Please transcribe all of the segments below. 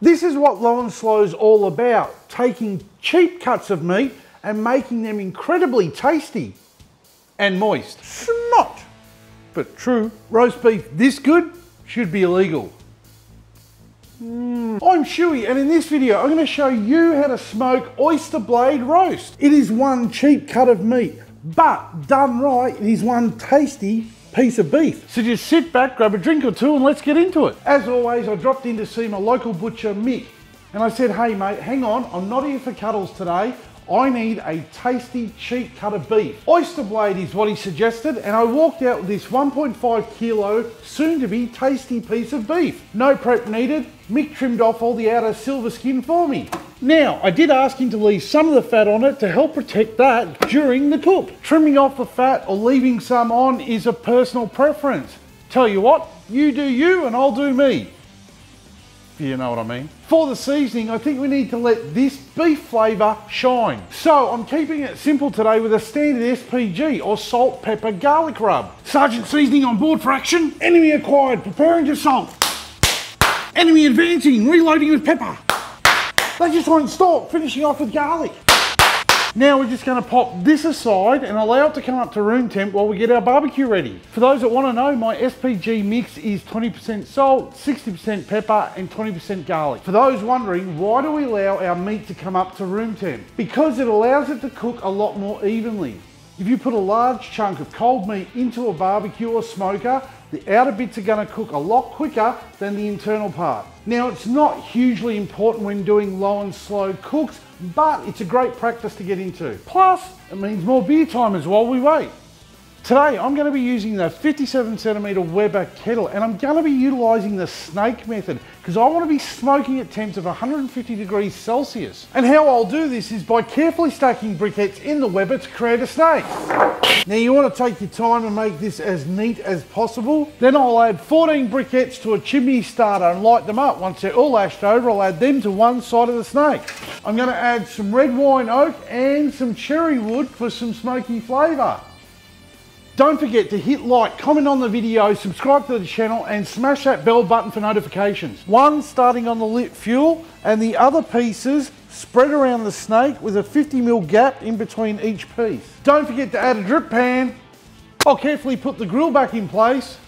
This is what Low and Slow is all about, taking cheap cuts of meat and making them incredibly tasty and moist. Smart, but true. Roast beef this good should be illegal. Mm. I'm Schuey and in this video I'm going to show you how to smoke oyster blade roast. It is one cheap cut of meat, but done right it is one tasty piece of beef. So just sit back, grab a drink or two and let's get into it. As always, I dropped in to see my local butcher, Mick, and I said, hey mate, hang on, I'm not here for cuddles today. I need a tasty, cheap cut of beef. Oyster blade is what he suggested, and I walked out with this 1.5 kilo, soon to be tasty piece of beef. No prep needed, Mick trimmed off all the outer silver skin for me. Now, I did ask him to leave some of the fat on it to help protect that during the cook. Trimming off the fat or leaving some on is a personal preference. Tell you what, you do you and I'll do me. If you know what I mean. For the seasoning, I think we need to let this beef flavour shine. So I'm keeping it simple today with a standard SPG or salt, pepper, garlic rub. Sergeant seasoning on board for action. Enemy acquired, preparing to salt. Enemy advancing, reloading with pepper. They just won't stop, finishing off with garlic. Now we're just going to pop this aside and allow it to come up to room temp while we get our barbecue ready. For those that want to know, my SPG mix is 20% salt, 60% pepper and 20% garlic. For those wondering, why do we allow our meat to come up to room temp? Because it allows it to cook a lot more evenly. If you put a large chunk of cold meat into a barbecue or smoker, the outer bits are going to cook a lot quicker than the internal part. Now it's not hugely important when doing low and slow cooks, but it's a great practice to get into. Plus, it means more beer timers while we wait. Today I'm going to be using the 57 centimeter Weber kettle and I'm going to be utilizing the snake method because I want to be smoking at temps of 150 degrees Celsius. And how I'll do this is by carefully stacking briquettes in the Weber to create a snake. Now you want to take your time and make this as neat as possible. Then I'll add 14 briquettes to a chimney starter and light them up. Once they're all ashed over, I'll add them to one side of the snake. I'm going to add some red wine oak and some cherry wood for some smoky flavour. Don't forget to hit like, comment on the video, subscribe to the channel and smash that bell button for notifications. One starting on the lit fuel and the other pieces spread around the snake with a 50mm gap in between each piece. Don't forget to add a drip pan. I'll carefully put the grill back in place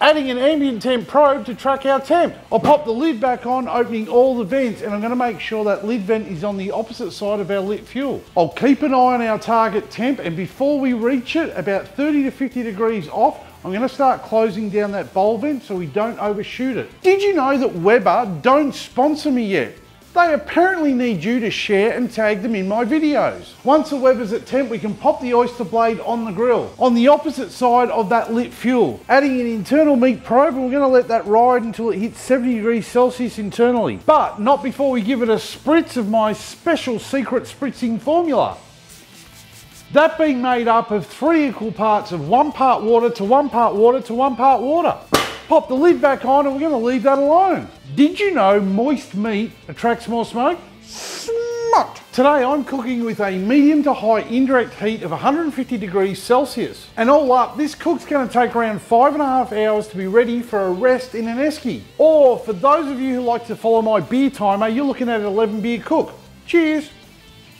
adding an ambient temp probe to track our temp. I'll pop the lid back on, opening all the vents, and I'm gonna make sure that lid vent is on the opposite side of our lit fuel. I'll keep an eye on our target temp, and before we reach it, about 30 to 50 degrees off, I'm gonna start closing down that bowl vent so we don't overshoot it. Did you know that Weber don't sponsor me yet? They apparently need you to share and tag them in my videos. Once the Weber's at temp, we can pop the oyster blade on the grill, on the opposite side of that lit fuel. Adding an internal meat probe, and we're gonna let that ride until it hits 70 degrees Celsius internally. But not before we give it a spritz of my special secret spritzing formula. That being made up of three equal parts of one part water to one part water to one part water. Pop the lid back on and we're gonna leave that alone. Did you know moist meat attracts more smoke? Smut! Today I'm cooking with a medium to high indirect heat of 150 degrees Celsius. And all up, this cook's gonna take around five and a half hours to be ready for a rest in an esky. Or for those of you who like to follow my beer timer, you're looking at an 11 beer cook. Cheers!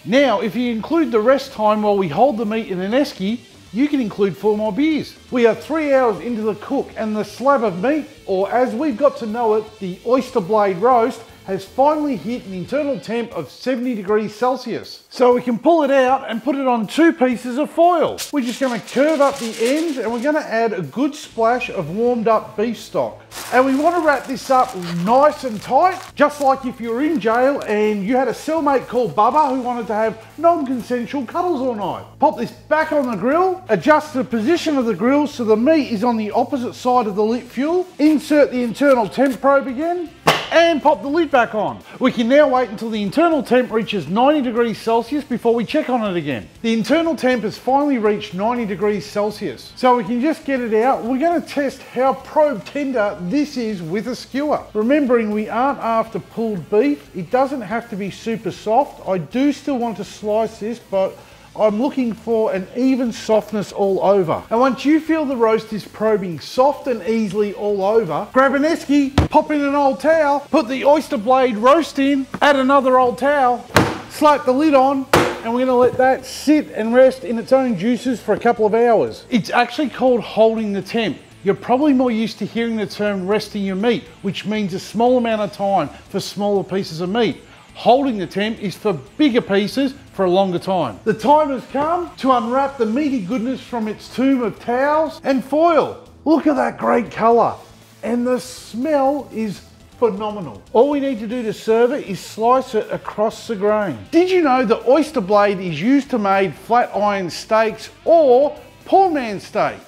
Now, if you include the rest time while we hold the meat in an esky, you can include four more beers. We are three hours into the cook and the slab of meat, or as we've got to know it, the oyster blade roast, has finally hit an internal temp of 70 degrees Celsius. So we can pull it out and put it on two pieces of foil. We're just gonna curve up the ends and we're gonna add a good splash of warmed up beef stock. And we wanna wrap this up nice and tight, just like if you were in jail and you had a cellmate called Bubba who wanted to have non-consensual cuddles all night. Pop this back on the grill, adjust the position of the grill so the meat is on the opposite side of the lit fuel, insert the internal temp probe again, and pop the lid back on. We can now wait until the internal temp reaches 90 degrees Celsius before we check on it again. The internal temp has finally reached 90 degrees Celsius, so we can just get it out. We're gonna test how probe tender this is with a skewer. Remembering we aren't after pulled beef, it doesn't have to be super soft. I do still want to slice this, but I'm looking for an even softness all over. And once you feel the roast is probing soft and easily all over, grab an esky, pop in an old towel, put the oyster blade roast in, add another old towel, slap the lid on, and we're gonna let that sit and rest in its own juices for a couple of hours. It's actually called holding the temp. You're probably more used to hearing the term resting your meat, which means a small amount of time for smaller pieces of meat. Holding the temp is for bigger pieces for a longer time. The time has come to unwrap the meaty goodness from its tomb of towels and foil. Look at that great color. And the smell is phenomenal. All we need to do to serve it is slice it across the grain. Did you know the oyster blade is used to make flat iron steaks or poor man steak?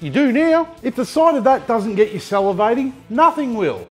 You do now. If the sight of that doesn't get you salivating, nothing will.